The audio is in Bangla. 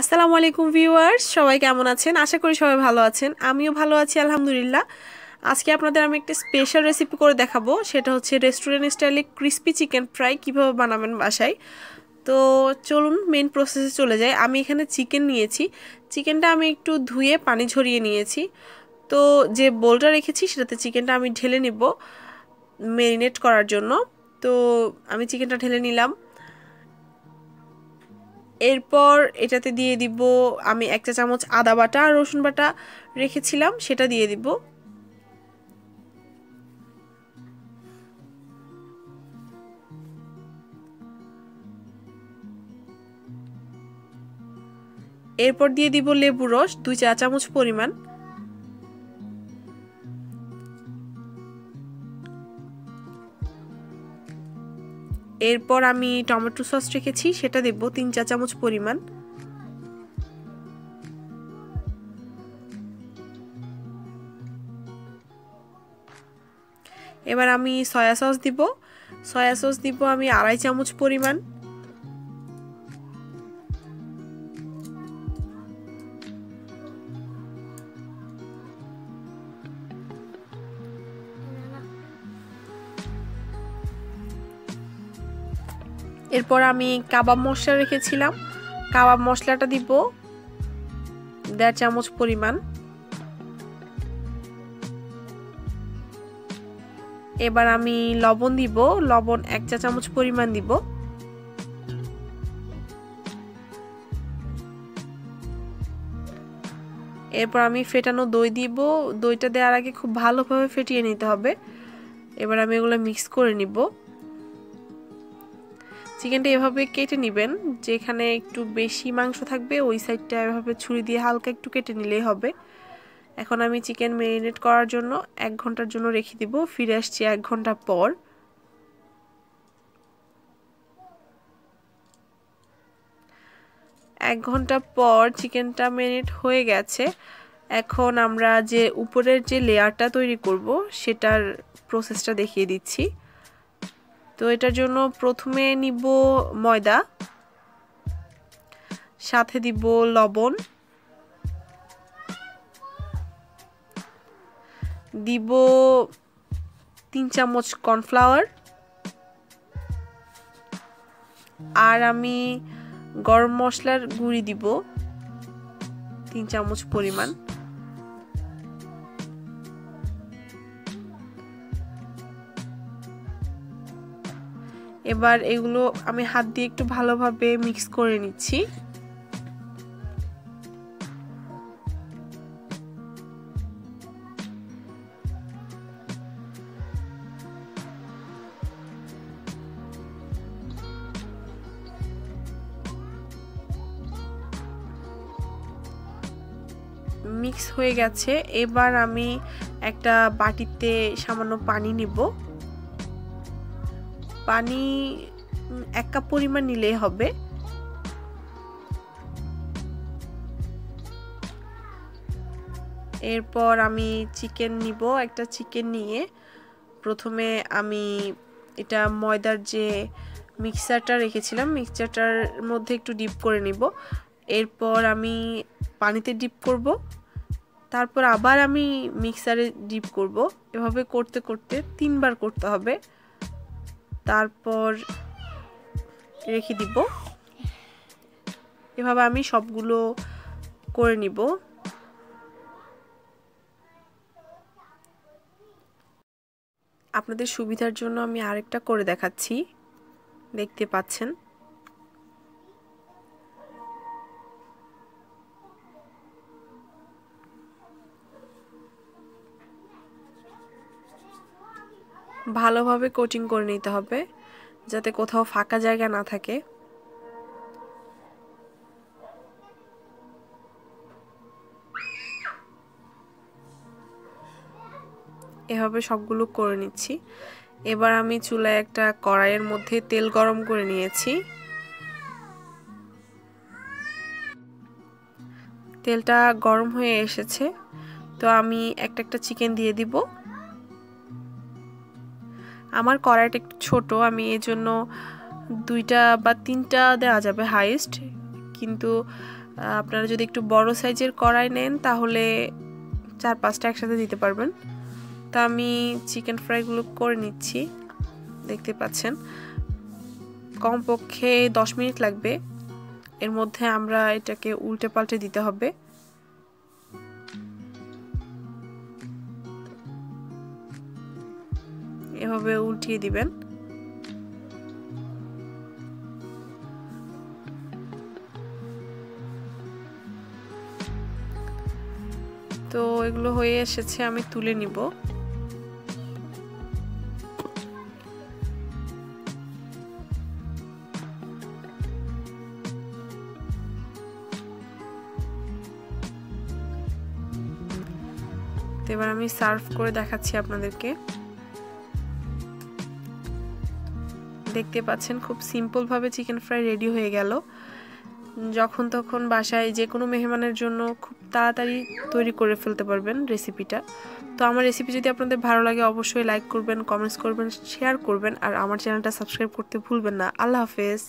আসসালামু আলাইকুম ভিউয়ার্স, সবাই কেমন আছেন? আশা করি সবাই ভালো আছেন। আমিও ভালো আছি, আলহামদুলিল্লাহ। আজকে আপনাদের আমি একটা স্পেশাল রেসিপি করে দেখাবো। সেটা হচ্ছে রেস্টুরেন্ট স্টাইলে ক্রিস্পি চিকেন ফ্রাই কীভাবে বানাবেন বাসায়। তো চলুন মেন প্রসেসে চলে যাই। আমি এখানে চিকেন নিয়েছি। চিকেনটা আমি একটু ধুয়ে পানি ঝরিয়ে নিয়েছি। তো যে বোলটা রেখেছি, সেটাতে চিকেনটা আমি ঢেলে নিব মেরিনেট করার জন্য। তো আমি চিকেনটা ঢেলে নিলাম। এরপর এটাতে দিয়ে দিব, আমি এক চা চামচ আদা বাটা আর রসুন বাটা রেখেছিলাম, সেটা দিয়ে দিব। এরপর দিয়ে দিব লেবু রস, দুই চা চামচ পরিমাণ। এরপর আমি টমেটো সস রেখেছি, সেটা দেব তিন চা চামচ পরিমাণ। এবার আমি সয়া সস দিব। সয়া সস দিব আমি আড়াই চামচ পরিমাণ। এরপর আমি কাবাব মশলা রেখেছিলাম। কাবাব মশলাটা দিব দেড় চামচ পরিমাণ। এবার আমি লবণ দিব, লবণ এক চা চামচ পরিমাণ দিব। এরপর আমি ফেটানো দই দিব। দইটা দেওয়ার আগে খুব ভালোভাবে ফেটিয়ে নিতে হবে। এবার আমি এগুলো মিক্স করে নিব। চিকেনটা এভাবে কেটে নেবেন, যেখানে একটু বেশি মাংস থাকবে, ওই সাইডটা এভাবে ছুরি দিয়ে হালকা একটু কেটে নিলেই হবে। এখন আমি চিকেন ম্যারিনেট করার জন্য এক ঘণ্টার জন্য রেখে দিব, ফিরে আসছি এক ঘণ্টা পর। এক ঘণ্টা পর চিকেনটা ম্যারিনেট হয়ে গেছে। এখন আমরা যে উপরের যে লেয়ারটা তৈরি করব, সেটার প্রসেসটা দেখিয়ে দিচ্ছি। তো এটার জন্য প্রথমে নিব ময়দা, সাথে দিব লবণ, দিব তিন চামচ কর্নফ্লাওয়ার, আর আমি গরম মশলার গুঁড়ি দিব তিন চামচ পরিমাণ। এবার এগুলো আমি হাত দিয়ে একটু ভালোভাবে মিক্স করে নিচ্ছি। মিক্স হয়ে গেছে। এবার আমি একটা বাটিতে সামান্য পানি নিব। পানি এক কাপ পরিমাণ নিলেই হবে। এরপর আমি চিকেন নিব, একটা চিকেন নিয়ে। প্রথমে আমি এটা ময়দার যে মিক্সারটা রেখেছিলাম, মিক্সারটার মধ্যে একটু ডিপ করে নিব। এরপর আমি পানিতে ডিপ করব। তারপর আবার আমি মিক্সারে ডিপ করব। এভাবে করতে করতে তিনবার করতে হবে। তারপর রেখে দিব। এভাবে আমি সবগুলো করে নিব। আপনাদের সুবিধার জন্য আমি আরেকটা করে দেখাচ্ছি। দেখতে পাচ্ছেন? ভালোভাবে কোটিং করে নিতে হবে, যাতে কোথাও ফাঁকা জায়গা না থাকে। এভাবে সবগুলো করে নিচ্ছি। এবার আমি চুলায় একটা কড়াইয়ের মধ্যে তেল গরম করে নিয়েছি। তেলটা গরম হয়ে এসেছে, তো আমি একটা একটা চিকেন দিয়ে দিব। আমার কড়াইটা একটু ছোট, আমি এই জন্য দুইটা বা তিনটা দেওয়া যাবে হাইস্ট কিন্তু আপনারা যদি একটু বড় সাইজের কড়াই নেন, তাহলে চার পাঁচটা একসাথে দিতে পারবেন। তা আমি চিকেন ফ্রাইগুলো করে নিচ্ছি, দেখতে পাচ্ছেন। কমপক্ষে দশ মিনিট লাগবে। এর মধ্যে আমরা এটাকে উল্টে পাল্টে দিতে হবে। এভাবে উল্টিয়ে দিবেন। তো এগুলো হয়ে এসেছে, আমি তুলে নিব। এবার আমি সার্ভ করে দেখাচ্ছি আপনাদেরকে। দেখতে পাচ্ছেন, খুব সিম্পলভাবে চিকেন ফ্রাই রেডি হয়ে গেল। যখন তখন বাসায় যে কোনো মেহমানের জন্য খুব তাড়াতাড়ি তৈরি করে ফেলতে পারবেন রেসিপিটা তো আমার রেসিপি যদি আপনাদের ভালো লাগে, অবশ্যই লাইক করবেন কমেন্টস করবেন শেয়ার করবেন, আর আমার চ্যানেলটা সাবস্ক্রাইব করতে ভুলবেন না। আল্লাহ হাফেজ।